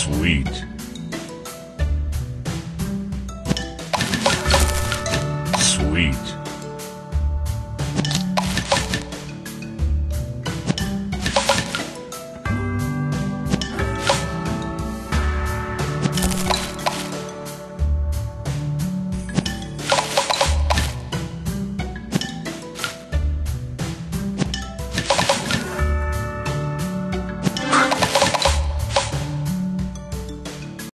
Sweet. Sweet.